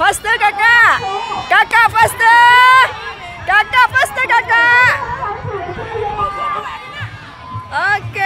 Faster kakak. Kakak faster. Kakak faster kakak. Okay.